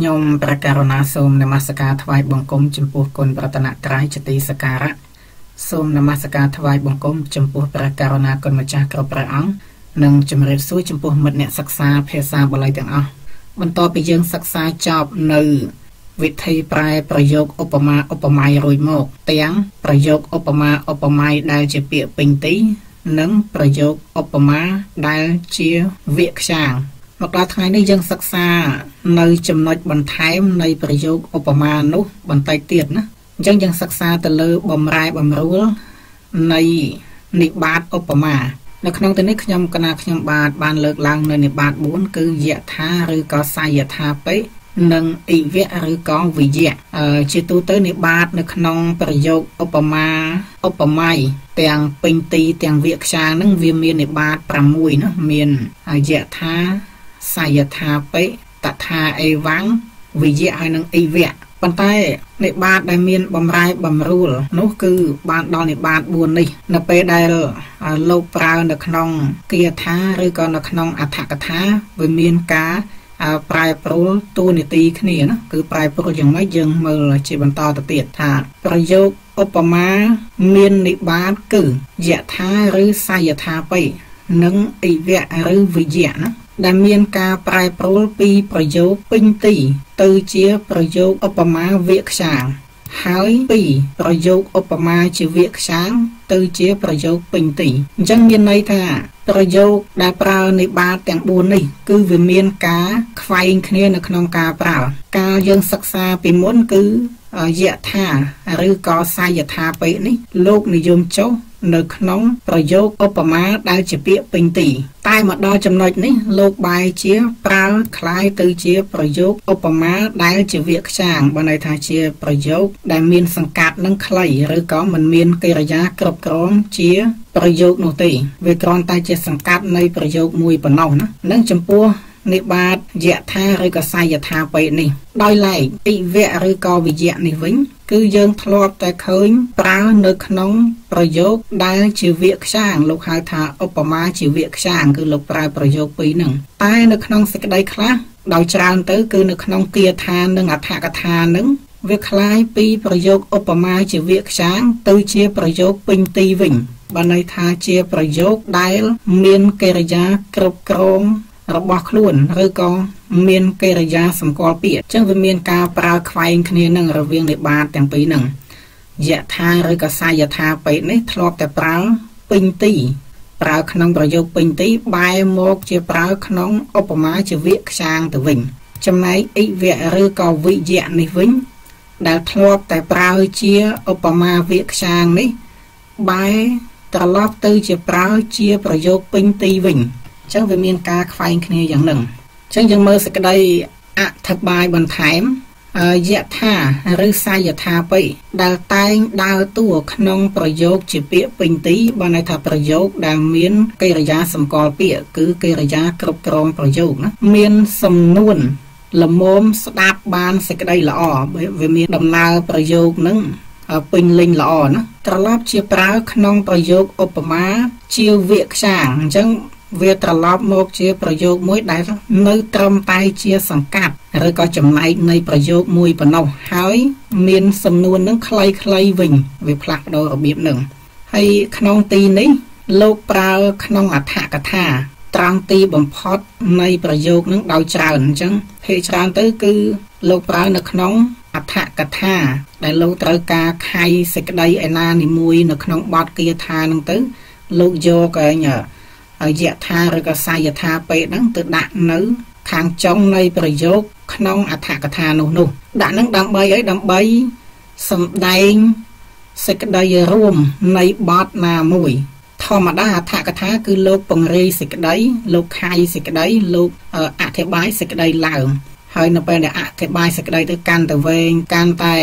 ខ្ញុំប្រកាសណាសូមនមស្ការថ្វាយបង្គំចំពោះគុណប្រតនត្រ័យជាទីសក្ការៈសូមនមស្ការថ្វាយបង្គំចំពោះព្រះករុណាគុណម្ចាស់គ្រប់ព្រះអង្គនិងជំរាបសួរចំពោះមិត្តអ្នកសិក្សាភាសាបាលីទាំងអស់បន្ទាប់ពីយើងសិក្សាចប់នៅវិធីប្រែប្រយោគឧបមាឧបមារួចមក ទាំងប្រយោគឧបមាឧបមាដែលជាពាក្យពេញទី និងប្រយោគឧបមាដែលជាវាក្ខាង មកដល់ថ្ងៃនេះយើងសិក្សានៅចំណុចបន្ថែមនៃប្រយោគឧបមានោះបន្តិចទៀតណាអញ្ចឹងយើងសិក្សាទៅលើបំរែបំរួលនៃនិបាតឧបមានៅក្នុងទីនេះខ្ញុំកណាខ្ញុំបាទបានលើកឡើងនៅនិបាត4គឺយថាឬក៏សាយថាបិនិងអិវៈឬក៏វិយៈជាទូទៅនិបាតនៅក្នុងប្រយោគឧបមាឧបមាទាំងពេញទីទាំងវាខ្យាងនឹងវាមាននិបាត6ណាមានយថា សាយថាបិតថាអេវាំងវិយៈហើយនឹងអិវៈប៉ុន្តែនិបាតដែលមានបំរែបំរួលនោះគឺបានដល់និបាត4នេះ នៅពេលដែលលោកប្រើនៅក្នុងគាថាឬក៏នៅក្នុងអត្ថកថាវាមានការប្រែប្រួលតួនាទីគ្នាណាគឺប្រែប្រួលយ៉ាងម៉េចយើងមើលជាបន្តទៅទៀតថាប្រយោគឧបមាមាននិបាតគឺយថាឬសាយថាបិនិងអិវៈឬវិយៈណា ដែលមានការប្រែប្រួលពីប្រយោគពេញទី ទៅជាប្រយោគឧបមាវាខ្យាងហើយពីប្រយោគឧបមាជាវាខ្យាងទៅជាប្រយោគពេញទីអញ្ចឹងមានន័យថា ប្រយោគដែលប្រើនៃបាតទាំង4នេះ គឺវាមានការខ្វែងគ្នានៅក្នុងការប្រើ ការយើងសិក្សាពីមុនគឺ យថាឬក៏សាយថាពេកនេះលោកនិយមចុះនៅក្នុងប្រយោគឧបមាដែលជាពាក្យពេញទីតែមកដល់ចំណុចនេះលោកបែរជាប្រើคล้ายទៅជាប្រយោគឧបមាដែលជាវាខ្ចាងបើន័យថាជាប្រយោគដែលមានសង្កាត់និងខ្លីឬក៏មិនមានកិរិយាគ្រប់គ្រងជាប្រយោគនោះទេវាគ្រាន់តែជាសង្កាត់នៃប្រយោគមួយប៉ុណ្ណោះណានិងចំពោះ និបាតយថាឬក៏សាយថាបេនេះដោយឡែកអិវៈឬក៏វិយៈនេះវិញគឺយើងធ្លាប់តែឃើញប្រើនៅក្នុងប្រយោគដែលជាវាខ្យាងលោកហៅថាឧបមាជាវាខ្យាងគឺលោកប្រើប្រយោគពីរហ្នឹងតែនៅក្នុងសេចក្តីខ្លះដោយច្រើនទៅគឺនៅក្នុងគាថានិងអត្ថកថានឹងវាคล้ายពីប្រយោគឧបមាជាវាខ្យាងទៅជាប្រយោគពេញទីវិញបានន័យថាជាប្រយោគដែលមានកិរិយាគ្រប់គ្រង របស់ខ្លួនឬក៏មានកិរិយាសម្គាល់ពាក្យអញ្ចឹងវាមានការប្រើខ្វែងគ្នានឹងរវាងនិបាតទាំងពីរហ្នឹងយថាឬក៏សាយថាពេកនេះធ្លាប់តែប្រើពេញទីប្រើក្នុងប្រយោគពេញទីបែរមកជាប្រើក្នុងឧបមាជាវាខ្យាងទៅវិញ ចំណែកអិវៈឬក៏វិយៈនេះវិញ ដែលធ្លាប់តែប្រើជាឧបមាវាខ្យាងនេះបែរត្រឡប់ទៅជាប្រើជាប្រយោគពេញទីវិញអញ្ចឹងវាមានការខ្វែងគ្នាយ៉ាងហ្នឹងអញ្ចឹងយើងមើលសេចក្តីអធិប្បាយបន្ថែមយថាឬសាយថាបិដែលតែងដើរតួក្នុងប្រយោគជាពាក្យពេញទីបានន័យថាប្រយោគដែលមានកិរិយាសម្គាល់ពាក្យគឺកិរិយាគ្រប់គ្រងប្រយោគណាមានសំនួនល្មមស្ដាប់បានសេចក្តីល្អវាមានដំណើរប្រយោគនឹងពេញលេញល្អណាត្រឡប់ជាប្រើក្នុងប្រយោគឧបមាជាវាខ្យាងអញ្ចឹង វាត្រឡប់មកជាប្រយោគមួយដែលនៅត្រឹមតែជាសង្កាត់ឬក៏ចំណែកនៃប្រយោគមួយប៉ុណ្ណោះហើយមានសំនួននឹងខ្លីៗវិញវាផ្លាស់ប្ដូររបៀបនឹងហើយក្នុងទីនេះលោកប្រើក្នុងអត្ថកថាត្រង់ទីបំផុតនៃប្រយោគនឹងដោយច្រើនអញ្ចឹងភាគច្រើនទៅគឺលោកប្រើនៅក្នុងអត្ថកថា ដែលលោកត្រូវការខៃសេចក្តីឯណានីមួយនៅក្នុងបទគាថានឹងទៅ លោកយកឯង យថាឬក៏សាយថាពេហ្នឹងទៅដាក់នៅ ខាងចុងនៃប្រយោគក្នុងអត្ថកថានោះនោះដាក់នឹងដើម្បីអីដើម្បីសំដែងសេចក្តីរួមនៃបទណាមួយ ធម្មតាអត្ថកថា គឺលោកពង្រាយសេចក្តីលោកខៃសេចក្តីលោកអធិប្បាយសេចក្តីឡើងហើយនៅពេលដែលអធិប្បាយសេចក្តីទៅកាន់ទៅវែងកាន់តែ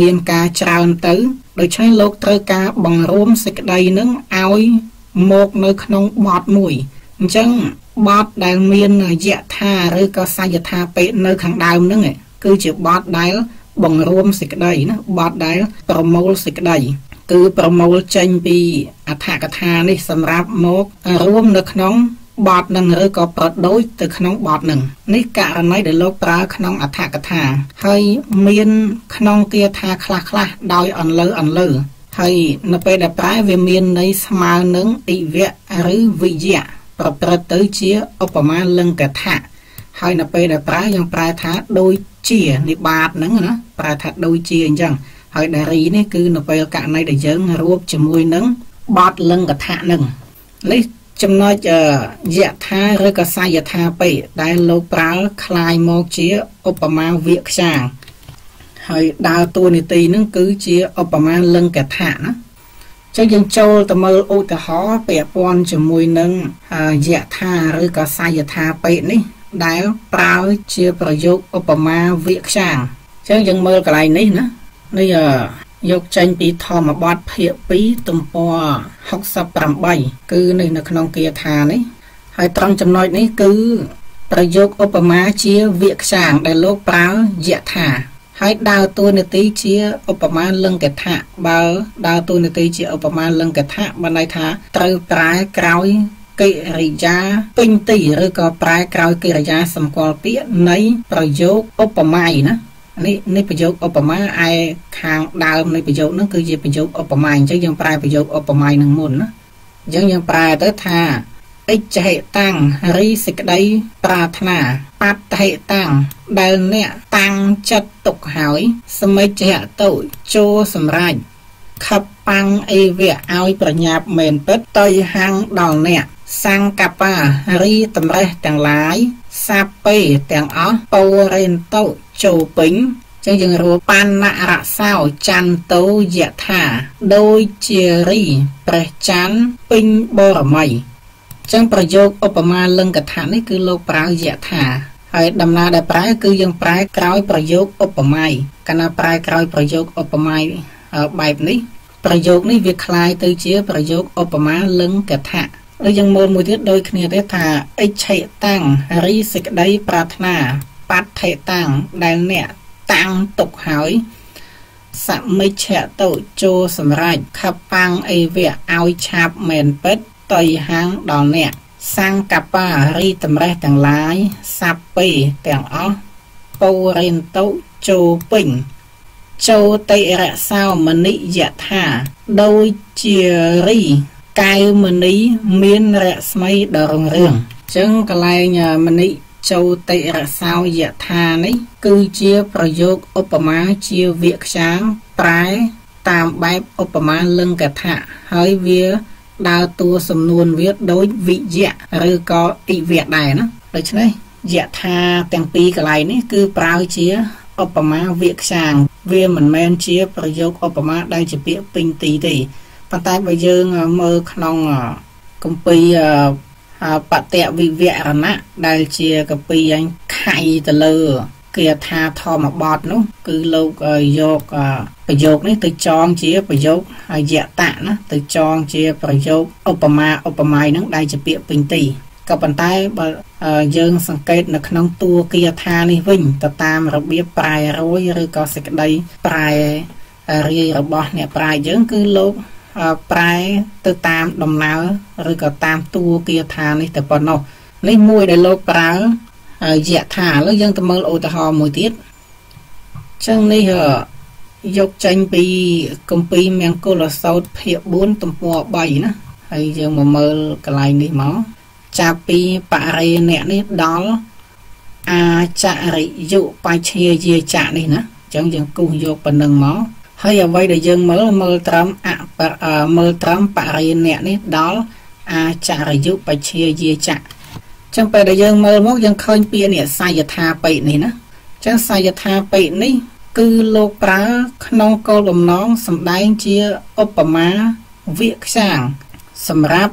មានការច្រើនទៅដូច្នេះលោកត្រូវការបង្រួមសេចក្តីនឹងឲ្យ មកនៅក្នុងបទមួយអញ្ចឹងបទដែលមានយថាឬក៏សយថាពេនៅខាងដើមហ្នឹងគឺជាបទដែលបង្រួមសេចក្តីណាបទដែលប្រមូលសេចក្តីគឺប្រមូលចេញពីអត្ថកថានេះសម្រាប់មករួមនៅក្នុងបទនឹងឬក៏ប្រដូចទៅក្នុងបទនឹងនេះករណីដែលលោកប្រើក្នុងអត្ថកថា ហើយមានក្នុងគាថាខ្លះខ្លះដោយអន្លើអន្លើ ហើយនៅពេលដែលប្រែវាមានន័យស្មើនឹងអិវៈឬវិយៈប្រព្រឹត្តទៅជាឧបមាលង្កថាហើយនៅពេលដែលប្រើយើងប្រែថាដូចជានិបាតហ្នឹងណាប្រែថាដូចជាអញ្ចឹងហើយដែលរីនេះគឺនៅពេលករណីដែលយើងរួបជាមួយនឹងបទលង្កថានឹងនេះចំណុចយថាឬក៏សាយថាពេដែលលោកប្រើคลายមកជាឧបមាវាខ្យាង ហើយដើរតួនាទីនឹងគឺជាឧបមាលង្កថាណាចឹងយើងចូលទៅមើលឧទាហរណ៍ពាក់ព័ន្ធជាមួយនឹងយថាឬក៏សាយថាពេនេះ ដែលប្រើជាប្រយោគឧបមាវាខ្យាងចឹងយើងមើលកន្លែងនេះណានេះយកចេញពីធម្មបទភាគ2ទំព័រ68គឺនេះនៅក្នុងគាថានេះ ហើយត្រង់ចំណុចនេះគឺប្រយោគឧបមាជាវាខ្យាងដែលលោកប្រើយថា ហើយដើរតួនាទីជាឧបមាលង្កថាបើដើរតួនាទីជាឧបមាលង្កថាបានន័យថាត្រូវប្រែក្រោយកិរិយាពេញទីឬក៏ប្រែក្រោយកិរិយាសម្គាល់ពាក្យនៃប្រយោគឧបមាណានេះនេះប្រយោគឧបមាឯខាងដើមនៃប្រយោគហ្នឹងគឺជាប្រយោគឧបមាអញ្ចឹងយើងប្រែប្រយោគឧបមានឹងមុនណាអញ្ចឹងយើងប្រែទៅថាអិច្ឆហិតាំងរីសេចក្តីប្រាថ្នា បត្តហិតាំងដែលអ្នកតាំងចិត្តទុកហើយសមិច្ឆហតុចូលសម្រាប់ខបប៉ាំងអេវៈឲ្យប្រញាប់មែនពិតតយហាំងដល់អ្នកសង្កបា រីតម្រេះទាំងឡាយសាពេទាំងអស់ពរេនតោចូលពេញចឹងយើងរួបានណរសោចន្ទោយថាដូចជារីព្រះច័ន្ទពេញបរមីចឹងប្រយោគឧបមាលង្កថានេះគឺលោកប្រើយថា ហើយដំណើរដែលប្រែគឺយើងប្រែក្រោយប្រយោគឧបមាកាលណាប្រែក្រោយប្រយោគឧបមាបែបនេះប្រយោគនេះវាคล้ายទៅជាប្រយោគឧបមាលង្កថាហើយយើងមើលមួយទៀតដូចគ្នាទេថាអិច្ឆិតាំងរីសេចក្តីប្រាថ្នាបដ្ឋិតាំងដែលអ្នកតាំងទុកហើយសមិច្ឆតុចូលសម្រេចខបាំងអីវៈឲ្យឆាប់មែនពិតតយហាំងដល់អ្នកសង្កបារីតម្រេះទាំងឡាយ សាប់ពេទាំងអស់ពូរិនតុចូលពេញចូលតិរសោមនិយថាដូចជារីកែវមនីមានរស្មីដ៏រុងរឿងអញ្ចឹងកលែងមនីចូលតិរសោយថានេះ គឺជាប្រយោគឧបមាជាវាខ្យាងប្រែតាមបែបឧបមាលង្កថាហើយវាដើរតួសំនួនវាដូចវិយៈឬក៏អិវៈដែរណាដូច្នេះ យថាទាំងពីរកន្លែងនេះគឺប្រើជាឧបមាវាខ្យាងវាមិនមែនជាប្រយោគឧបមាដែលជាពាក្យពេញទីទេប៉ុន្តែបើយើងមើលក្នុងគម្ពីរបតៈវិវរណៈដែលជាកពីអញខៃទៅលើគាថាធម្មបទនោះ គឺលោកយកប្រយោគនេះទៅចងជាប្រយោគយតៈណាទៅចងជាប្រយោគឧបមាឧបមានឹងដែលជាពាក្យពេញទីក៏ប៉ុន្តែបើ យើងសង្កេតនៅក្នុងតួគាថានេះវិញទៅតាមរបៀបប្រែរយឬក៏សេចក្តីប្រែរាយរបស់អ្នកប្រាជ្ញយើងគឺលោកប្រែទៅតាមដំណើរឬក៏តាមតួគាថានេះទៅប៉ុណ្ណោះនេះមួយដែលលោកប្រើយៈថាឥឡូវយើងទៅមើលឧទាហរណ៍មួយទៀតចឹងនេះយកចេញពីគម្ពីរមង្គលសោតភាគ4ទំព័រ3ណាហើយយើងមកមើលកន្លែងនេះមក ចាប់ពីបរិអ្នកនេះដល់អាចរិយុបច្ឆាយាចៈនេះណាអញ្ចឹងយើងគូសយកប៉ុណ្ណឹងមកហើយអ្វីដែលយើងមើលមើលត្រឹមអមើលត្រឹមបរិអ្នកនេះដល់អាចរិយុបច្ឆាយាចៈចឹងពេលដែលយើងមើលមកយើងឃើញពាក្យនេះសាយថាបិនេះណាចឹងសាយថាបិនេះគឺលោកប្រើក្នុងគោលបំណងសម្ដែងជាឧបមាវាខ្យាង សម្រាប់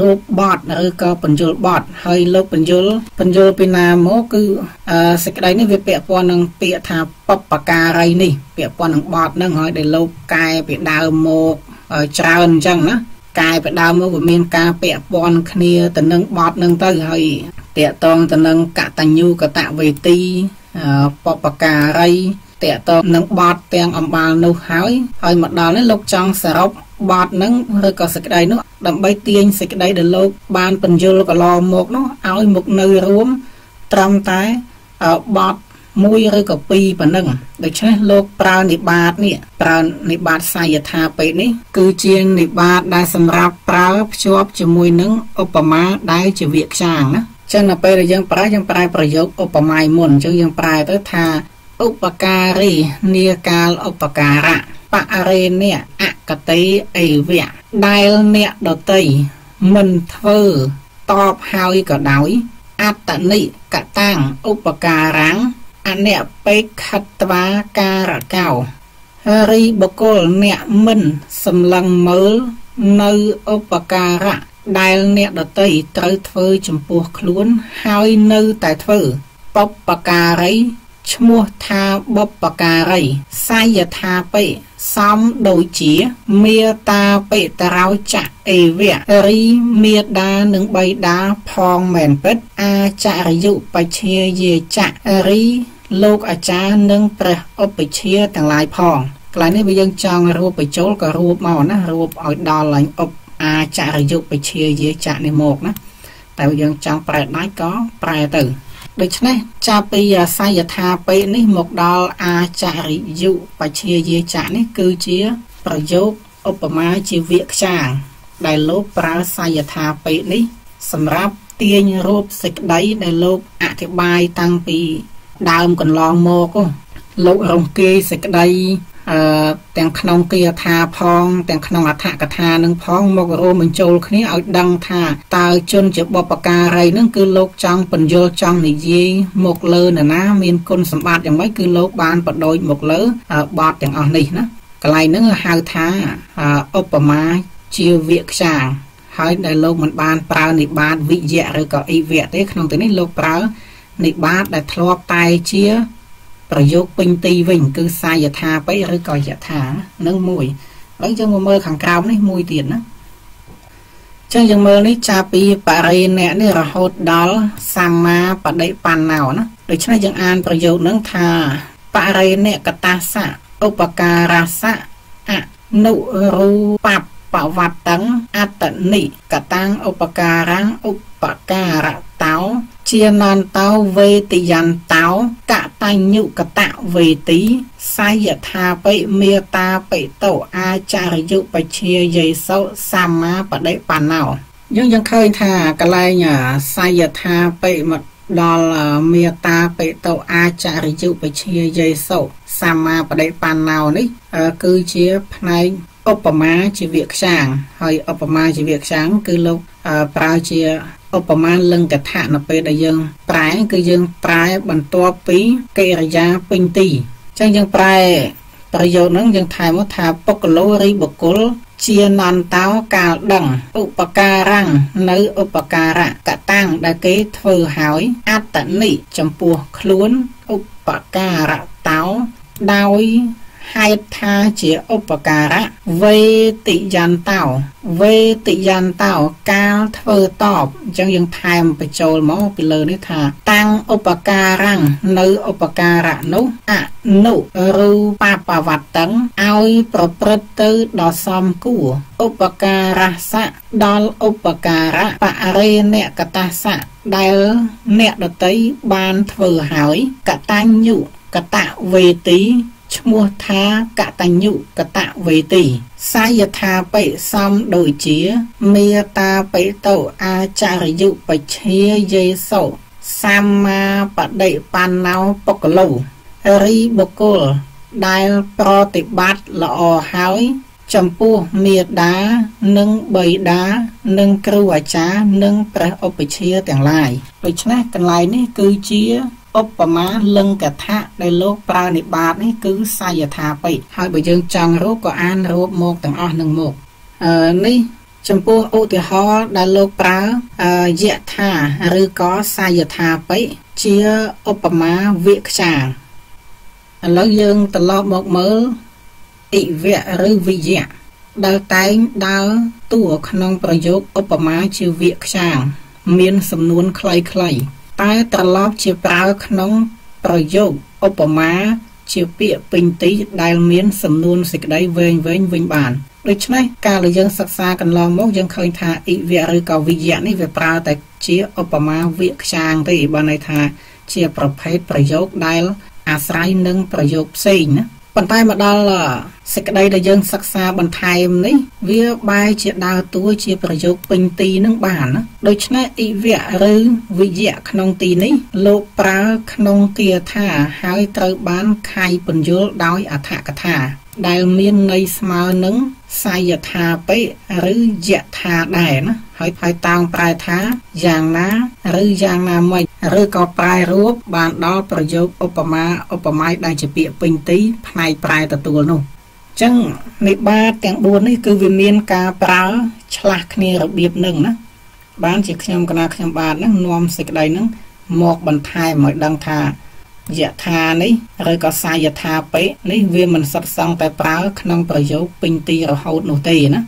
រូបបទឬក៏បញ្យលបទហើយលោកបញ្យលបញ្យលពីណាមកគឺសេចក្តីនេះវាពាក់ព័ន្ធនឹងពាក្យថាបបការីនេះពាក់ព័ន្ធនឹងបទហ្នឹងហើយដែលលោកកែពីដើមមកច្រើនអញ្ចឹងណាកែពីដើមមកវាមានការពាក់ព័ន្ធគ្នាទៅនឹងបទហ្នឹងទៅហើយតាកតងទៅនឹងកតញ្ញូកតវេទីបបការី តកតងនឹងបទទាំងអំបាលនោះហើយហើយមកដល់នេះលោកចង់សរុបបទនឹងឬក៏សេចក្តីនោះដើម្បីទាញសេចក្តីដែលលោកបានបញ្យល់កន្លងមកនោះឲ្យមកនៅរួមត្រឹមតែបទមួយឬក៏ពីរប៉ុណ្ណឹងដូច្នេះលោកប្រើនិបាតនេះប្រើនិបាតសាយថាពេកនេះ គឺជានិបាតដែលសម្រាប់ប្រើភ្ជាប់ជាមួយនឹងឧបមាដែលជាវាខ្យាងណាចឹងនៅពេលដែលយើងប្រើយើងប្រើប្រយោគឧបមាមុនអញ្ចឹងយើងប្រើទៅថា ឧបការីនាកាលឧបការៈបរេនៈអកតេអេវៈដែលអ្នកដតីមិនធ្វើតបហើយក៏ដោយអត្តនិកតាំងឧបការังអនៈបេខត្វាការកោរីបុគ្គលអ្នកមិនសម្លឹងមើលនៅឧបការៈដែលអ្នកដតីត្រូវធ្វើចំពោះខ្លួនហើយនៅតែធ្វើបបការី ឈ្មោះថាបបការីសាយថាបិសំដូចជាមេតាបិតរោចៈអេវៈរីមេដានិងបៃតាផងមែនពិតអាចរយុបជាយេចៈរីលោកអាចារ្យនិងព្រះឧបជាទាំងឡាយផងកន្លែងនេះបើយើងចង់រួបបញ្ចូលក៏រួបមកណារួបឲ្យដល់ឡើងឧបអាចរយុបជាយាចៈនេះមកណាតែបើយើងចង់ប្រែដៃក៏ប្រែទៅ ដូច្នេះចាប់ពីអាសយថាពេនេះមកដល់អាចរិយុបជាយាចៈនេះគឺជាប្រយោគឧបមាជាវាខ្ចាងដែលលោកប្រើសយថាពេនេះ សម្រាប់ទាញរូបសេចក្តីដែលលោកអធិប្បាយតាំងពីដើមកន្លងមកលោករំគេសេចក្តី អឺទាំងក្នុងគាថាផង ទាំងក្នុងអដ្ឋកថានឹងផងមករួមបញ្ចូលគ្នាឲ្យដឹងថាតើជនជាបបការីនឹងគឺលោកចង់បញ្យល់ចង់និយាយមកលើនរណា មានគុណសម្បត្តិយ៉ាងម៉េចគឺលោកបានបដូចមកលើបទទាំងអស់នេះណាកន្លែងហ្នឹងហៅថាឧបមាជាវាខ្ចាងហើយដែលលោកមិនបានប្រើនិបាតវិយៈឬក៏អ៊ីវៈទេក្នុងទីនេះលោកប្រើនិបាតដែលធ្លាប់តែជា ប្រយោគពេញទីវិញ គឺសាយថាបិឬក៏យថានឹងមួយហើយយើងមកមើលខាងក្រោមនេះមួយទៀតណាចឹងយើងមើលនេះចាប់ពីបរិណៈនេះរហូតដល់សម្មាបដិបណ្ណោណាដូច្នេះយើងអានប្រយោគនឹងថាបរិណៈកតាសៈឧបការសៈអនុរូបបវត្តੰអត្តនិកតាំងឧបការังឧប ការៈតោជានន្តោវេទយន្តោកតញ្ញុកតវេទីសាយថាបិមេតាបិតោអាចារយុបជាយេសោសម្មាបដិបណ្ណោយើងយើងឃើញថាកលែងសាយថាបិមកដល់មេតាបិតោអាចារយុបជាយេសោសម្មាបដិបណ្ណោនេះគឺជាផ្នែកឧបមាជាវាខ្ចាងហើយឧបមាជាវាខ្ចាងគឺលោកប្រើជា ឧបមាលង្កថានៅពេលដែលយើងប្រែគឺយើងប្រែបន្ទាប់ពីកិរិយាពេញទីអញ្ចឹងយើងប្រែប្រយោគហ្នឹងយើងថែមមកថាបុគ្គលរីបុគ្គលជានន្តោកាលដឹងឧបការังនៅឧបការៈកតាំងដែលគេធ្វើហើយអត្តនិចំពោះខ្លួនឧបការៈតោដោយ ហេតុថាជាឧបការៈវេតិយន្តោវេតិយន្តោកាលធ្វើតបអញ្ចឹងយើងថែមបញ្ចូលមកពីលើនេះថា តាំងឧបការังនៅឧបការៈនោះអនុរូបបវត្តੰឲ្យប្រព្រឹត្តទៅដល់សមគួរឧបការៈសៈដល់ឧបការៈបរិណកតាសៈដែលអ្នកដតីបានធ្វើហើយកតញ្ញុកតវេទី ឈ្មោះថាកតញ្ញុកតវេទីសាយថាបិសំដូចជាមេតាបិតោអាចារយុបជាយេសោសម្មាបដិបណ្ណោបុគ្គលូរីបុគ្គលដែលប្រតិបត្តិល្អហើយចំពោះមេដានិងបៃតានិងគ្រូអាចារ្យនិងព្រះឧបជាទាំងឡាយដូច្នេះកន្លែងនេះគឺជា ឧបមាលង្កថាដែលលោកប្រើនិបាតនេះគឺសាយថាបិហើយបើយើងចង់រូបក៏អានរូបមកទាំងអស់នឹងមកអឺនេះចំពោះឧទាហរណ៍ដែលលោកប្រើយៈថាឬក៏សាយថាបិជាឧបមាវិខ្ចាឥឡូវយើងត្រឡប់មកមើលអិវៈឬវិយៈដែលតែងដើរតួក្នុងប្រយោគឧបមាជាវិខ្ចាងមានសំនួនខ្លីៗ តែត្រឡប់ជាប្រើក្នុងប្រយោគឧបមាជាពាក្យពេញទីដែលមានសំនួនសេចក្តីវែងវែងវិញបានដូច្នេះកាលដែលយើងសិក្សាកន្លងមកយើងឃើញថាអិវៈឬក៏វិយៈនេះវាប្រើតែជាឧបមាវាខ្ចាងទេបើន័យថាជាប្រភេទប្រយោគដែលអាស្រ័យនឹងប្រយោគផ្សេងណា ប៉ុន្តែមកដល់សេចក្តីដែលយើងសិក្សាបន្ថែមនេះវាបែរជាដើរតួជាប្រយោគពេញទីនឹងបានណាដូច្នេះអិវៈឬវិយៈក្នុងទីនេះ លោកប្រើក្នុងគាថាហើយត្រូវបានខៃពន្យល់ដោយអត្ថកថា ដែលមានន័យស្មើនឹងសាយថាបិឬយថាដែរណាហើយហើយតោងប្រែថាយ៉ាងណាឬយ៉ាងណាមិនឬក៏ប្រែរូបបានដល់ប្រយោគឧបមាឧបមាដែលជាពាក្យពេញទីផ្នែកប្រែទទួលនោះចឹងនិបាតទាំង4នេះគឺវាមានការប្រើឆ្លាស់គ្នារបៀបនឹងណាបានជាខ្ញុំកណាខ្ញុំបាទហ្នឹងនាំសេចក្តីហ្នឹងមកបន្ថែមឲ្យដឹងថា យថានេះឬក៏សាយថាបេនេះវាមិនសិតសង់តែប្រើក្នុងប្រយោគពេញទីរហូតនោះទេណា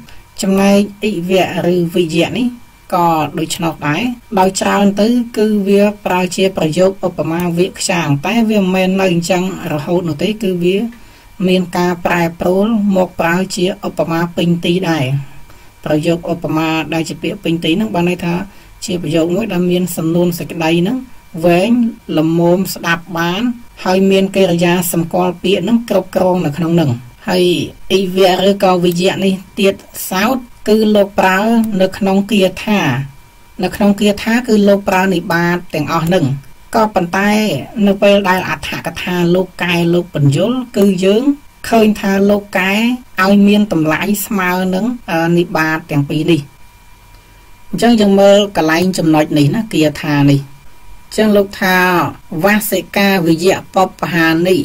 ចំណែកអិវៈឬវិយៈនេះក៏ដូច្នោះដែរដោយច្រើនទៅ គឺវាប្រើជាប្រយោគឧបមាវាខ្ចាងតែវាមិនមែននៅអញ្ចឹងរហូតនោះទេ គឺវា មានការប្រែប្រួលមកប្រើជាឧបមាពេញទីដែរប្រយោគឧបមាដែលជាពាក្យពេញទីហ្នឹងបានន័យថាជាប្រយោគមួយដែលមានសំនួនសេចក្តីហ្នឹង វែងលមមស្ដាប់បាន ហើយមានកិរិយាសម្គាល់ពាក្យហ្នឹងគ្រប់គ្រងនៅក្នុងហ្នឹងហើយអ៊ីវៈឬក៏វិយៈនេះទៀតសោតគឺលោកប្រើ នៅក្នុងគាថា នៅក្នុងគាថាគឺលោកប្រើនិបាតទាំងអស់ហ្នឹងក៏ប៉ុន្តែនៅពេលដែលអដ្ឋកថាលោកកែលោកបញ្យលគឺយើងឃើញថាលោកកែឲ្យមានតម្លៃស្មើនឹងនិបាតទាំងពីរនេះអញ្ចឹងយើងមើលកន្លែងចំណុចនេះណាគាថានេះ ចឹងលោកថាវាសិកាវិយៈបបហានិ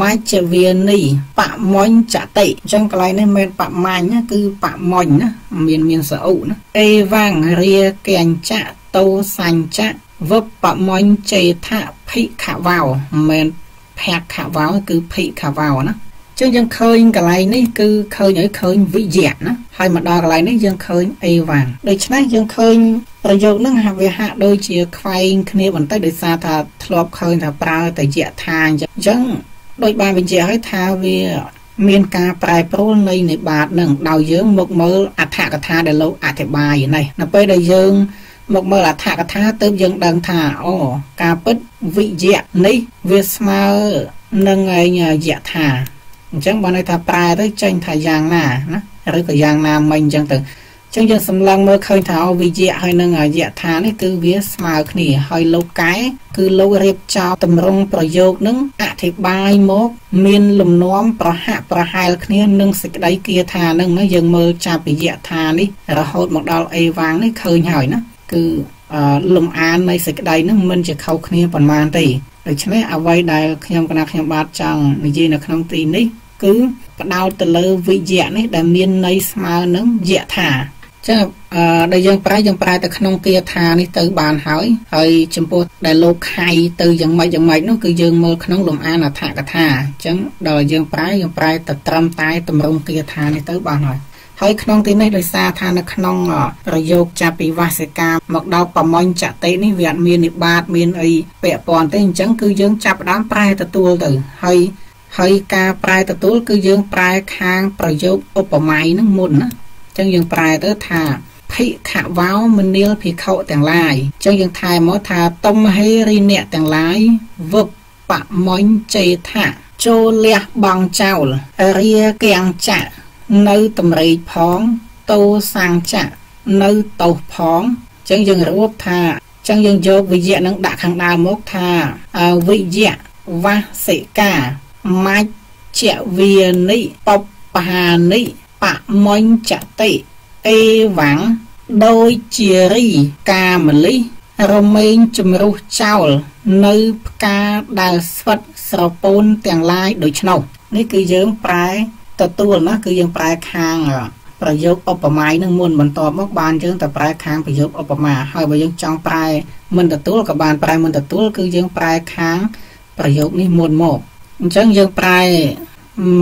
មជ្ជវានីបមញ្ចតិអញ្ចឹងកន្លែងនេះមិនមែនបមាញ់ណាគឺបមញ្ញណាមានមានសអុណាអេវាងរាកញ្ចៈតោសញ្ចៈវបមញ្ចេថភិក្ខវោមិនមែនភក្ខវោគឺភិក្ខវោណា ចឹងយើងឃើញកន្លែងនេះគឺឃើញឲ្យឃើញវិយៈណាហើយមកដល់កន្លែងនេះយើងឃើញអេវ៉ាន់ដូច្នេះយើងឃើញប្រយោគហ្នឹងហាក់វាហាក់ដូចជាខ្វែងគ្នាបន្តិចដោយសារថាធ្លាប់ឃើញថាប្រើតែយៈថាអញ្ចឹងអញ្ចឹងដូចបានបញ្ជាក់ឲ្យថាវាមានការប្រែប្រួលនៃនិបាតនឹងដោយយើងមកមើលអត្ថកថាដែលលោកអធិប្បាយនេះនៅពេលដែលយើងមកមើលអត្ថកថាទើបយើងដឹងថាអូការពិតវិយៈនេះវាស្មើនឹងឯងយៈថា អញ្ចឹងបើន័យថាប្រែទៅចេញថាយ៉ាងណាណាឬក៏យ៉ាងណាមិញអញ្ចឹងទៅអញ្ចឹងយើងសម្លឹងមើលឃើញថាវិយៈហើយនឹងយៈថានេះគឺវាស្មើគ្នាហើយលោកកែគឺលោករៀបចំតម្រង់ប្រយោគនឹងអធិប្បាយមកមានលំនាំប្រហាក់ប្រហែលគ្នានឹងសេចក្តីគាថានឹងណាយើងមើលចាប់ពីយៈថានេះរហូតមកដល់អេវាងនេះឃើញហើយណាគឺលំអាននៃសេចក្តីនឹងមិនជាខុសគ្នាប៉ុន្មានទេដូច្នេះអ្វីដែលខ្ញុំកណាខ្ញុំបាទចង់និយាយនៅក្នុងទីនេះ គឺផ្ដោតទៅលើវិយៈនេះដែលមានន័យស្មើនឹងយៈថាចឹងអឺដែលយើងប្រែយើងប្រែទៅក្នុងគាថានេះទៅបានហើយហើយចំពោះដែលលោកខៃទៅយ៉ាងម៉េចយ៉ាងម៉េចនោះគឺយើងមើលក្នុងលំអានអត្ថកថាអញ្ចឹងដល់យើងប្រែយើងប្រែទៅត្រឹមតែតម្រង់គាថានេះទៅបានហើយហើយក្នុងទីនេះដោយសារថានៅក្នុងប្រយោគចាប់ពីវាសិកាមកដល់ប្រមញ្ចតិនេះវាអត់មាននិបាតមានអីពាក់ព័ន្ធទេអញ្ចឹងគឺយើងចាប់ផ្ដើមប្រែទទួលទៅហើយ ហើយការប្រែទទួលគឺយើងប្រែខាងប្រយោគឧបមានឹងមុនណាអញ្ចឹងយើងប្រែទៅថាភិក្ខវោមនាលភិក្ខុទាំងឡាយអញ្ចឹងយើងថែមកថាតុមហេរីអ្នកទាំងឡាយវឹបបមញ្ចេថាចូលលះបងចោលរាកៀងចៈនៅតម្រេកផងតោសាំងចៈនៅតោសផងអញ្ចឹងយើងរួបថាអញ្ចឹងយើងយកវិយៈនឹងដាក់ខាងដើមមកថាវិយៈវាសិកា មច្ចវានិបបហានិបមញ្ចតិអេវាំងដូចជារីកាមលិរមែងជំរុះចោល នៅផ្កាដែលស្វិតស្រពោនទាំងឡាយដូច្នោះនេះគឺយើងប្រែទទួលណាគឺយើងប្រែខាងប្រយោគឧបមានឹងមុនបន្តមកបានយើងតែប្រែខាងប្រយោគឧបមាហើយបើយើងចង់ប្រែមិនទទួលក៏បានប្រែមិនទទួលគឺយើងប្រែខាងប្រយោគនេះមុនមក អញ្ចឹងយើងប្រែ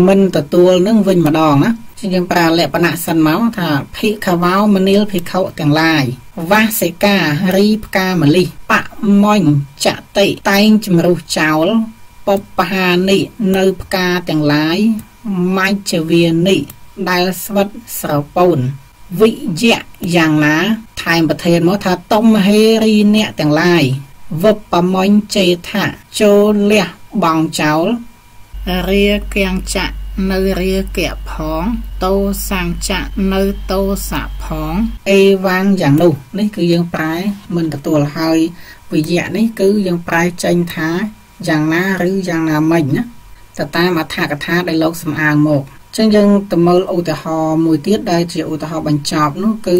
មិនទទួលនឹងវិញម្ដងណាយើងប្រើលក្ខណៈសិនមកថាភិក្ខវោមនាលភិក្ខុទាំងឡាយវាសិការីផ្កាមលិបមញ្ចតិតែងជំរុះចោលបបុបហានិនៅផ្កាទាំងឡាយមជ្ឈវានិដែលស្វិតស្រពោនវិយៈយ៉ាងណាថែមប្រធានមកថាតុមហេរីអ្នកទាំងឡាយវបមញ្ញចេថាចូលលះបងចោល រាគៀងចៈនៅរាគៈផងតោសង្ចៈនៅតោសៈផងអេវ៉ាំងយ៉ាងនោះនេះគឺយើងប្រែមិនទទួលហើយវិយៈនេះគឺយើងប្រែចេញថាយ៉ាងណាឬយ៉ាងណាមិញណាទៅតាមអត្ថកថាដែលលោកសំអាងមកចឹងយើងទៅមើលឧទាហរណ៍មួយទៀតដែលជាឧទាហរណ៍បញ្ចប់នោះគឺ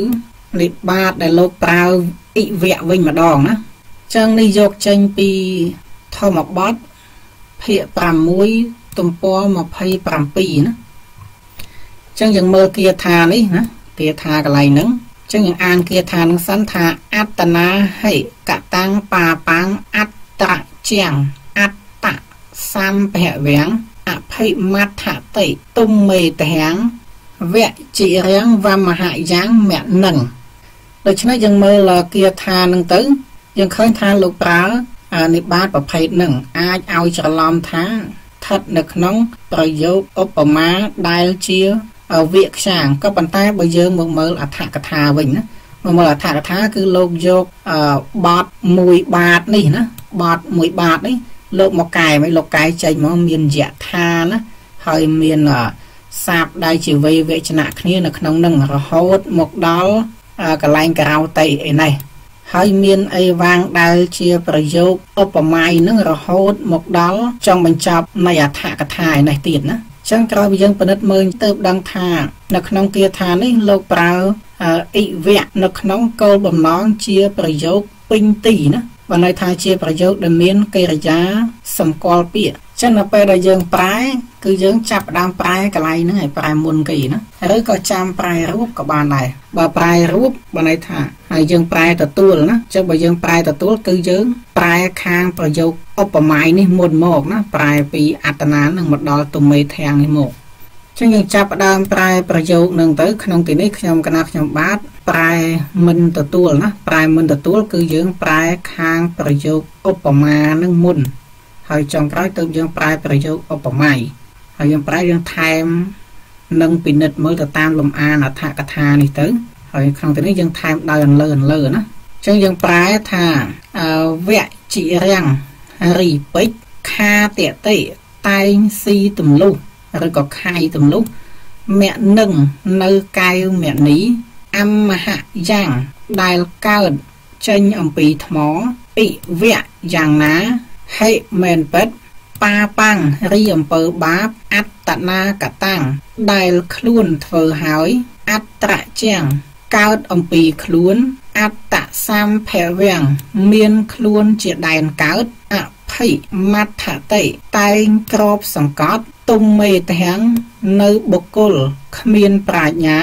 និបាតដែលលោកប្រើអិវៈវិញម្ដងណាចឹងនេះយកចេញពីធម្មបទ ភាគ6ទំព័រ27ណាចឹងយើងមើលគាថានេះណាគាថាកន្លែងហ្នឹងចឹងយើងអានគាថានឹងសិនថាអត្តនាហិកតាំងបាបាំងអត្តជាងអត្តសម្ភវាំងអភិមត្ថតិទុំមេតហាំងវចិរាំងវមហយ៉ាងមនឹងដូច្នេះយើងមើលគាថានឹងទៅយើងឃើញថាលោកប្រើ និបាតប្រភេទនឹងអាចឲ្យច្រឡំថាស្ថិតនៅក្នុង ប្រយោគឧបមាដែលជាវាខ្យាងក៏ប៉ុន្តែបើយើងមកមើលអត្ថកថាវិញណាមកមើលអត្ថកថាគឺលោកយកបទមួយបាតនេះណាបទមួយបាតនេះលោកមកកែមិនលោកកែចេញមកមានយថាណាហើយមានសាបដែលជាវេវចនៈគ្នានៅក្នុងនឹងរហូតមកដល់កលែងការោតៃអីនេះ ហើយមានអីវាងដែលជាប្រយោគឧបមានឹងរហូតមកដល់ចុងបញ្ចប់នៃអត្ថកថាឯនេះទៀតណាចឹងក្រោយពីយើងពិនិត្យមើលទៅដឹងថា នៅក្នុងគាថានេះលោកប្រើអិវៈនៅក្នុងគោលបំណងជាប្រយោគពេញទីណាបើន័យថាជាប្រយោគដែលមានកិរិយាសម្គាល់ពាក្យ ចឹងនៅពេលដែលយើងប្រែគឺយើងចាប់ផ្ដើមប្រែកន្លែងហ្នឹងឲ្យប្រែមុនគេណាឬក៏ចាំប្រែរូបក៏បានដែរបើប្រែរូបបើន័យថាហើយយើងប្រែទទួលណាចឹងបើយើងប្រែទទួលគឺយើងប្រែខាងប្រយោគឧបមានេះមុនមកណាប្រែពីអត្តនានឹងមកដល់ទុមេធាំងនេះមកចឹងយើងចាប់ផ្ដើមប្រែប្រយោគនឹងទៅក្នុងទីនេះខ្ញុំកណាខ្ញុំបាទប្រែមិនទទួលណាប្រែមិនទទួលគឺយើងប្រែខាងប្រយោគឧបមានឹងមុន ហើយចុងក្រោយទៅយើងប្រែប្រយោគឧបមាហើយយើងប្រែយើងថែមនិងពិនិត្យមើលទៅតាមលំអានអត្ថកថានេះទៅហើយក្នុងទីនេះយើងថែមដោយអន្លើអន្លើណាអញ្ចឹងយើងប្រែថាវៈចិរាំងរីពេជ្រខាតតិតែងស៊ីទម្លុះឬក៏ខាយទម្លុះមៈនឹងនៅកែវមនីអមហយ៉ាងដែលកើតចេញអំពីថ្មអិវៈយ៉ាងណា ហេមែនពិតបាបាំងរីអំពើបាបអត្តនាកតាំងដែលខ្លួនធ្វើហើយអត្រជាងកើតអំពីខ្លួនអត្តសម្ភវាំងមានខ្លួនជាដែនកើតអភ័យមត្ថតិតែងក្របសង្កត់ទុំមេទាំងនៅបុគ្គលគ្មានប្រាជ្ញា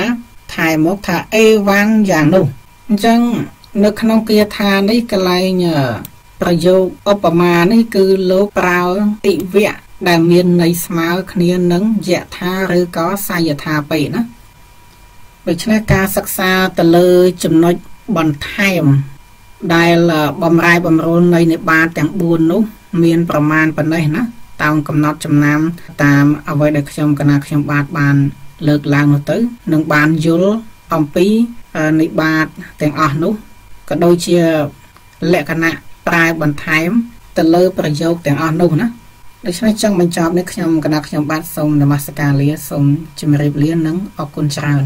ថែមកថាអេវ៉ាំងយ៉ាងនោះអញ្ចឹងនៅក្នុងគាថានេះកន្លែង ប្រយោគឧបមានេះគឺលោកប្រើតិវៈដែលមានន័យស្មើគ្នានឹងយថាឬក៏សាយថាពេកណាដូច្នេះការសិក្សាទៅលើចំណុចបន្ថែម ដែលបំរែបំរួលនៃនិបាតទាំង4នោះ មានប្រមាណប៉ុណ្ណេះណាតោងកំណត់ចំណាំ តាមអ្វីដែលខ្ញុំកណាខ្ញុំបាទបាន លើកឡើងនោះទៅនឹងបានយល់អំពីនិបាតទាំងអស់នោះក៏ដូចជាលក្ខណៈ ប្រើបន្ថែម ទៅលើ ប្រយោគទាំងអស់នោះណាដូច្នេះចង់បញ្ចប់នេះខ្ញុំគណៈខ្ញុំបាទសូមនមស្ការលាសូមជម្រាបលានិងអរគុណច្រើន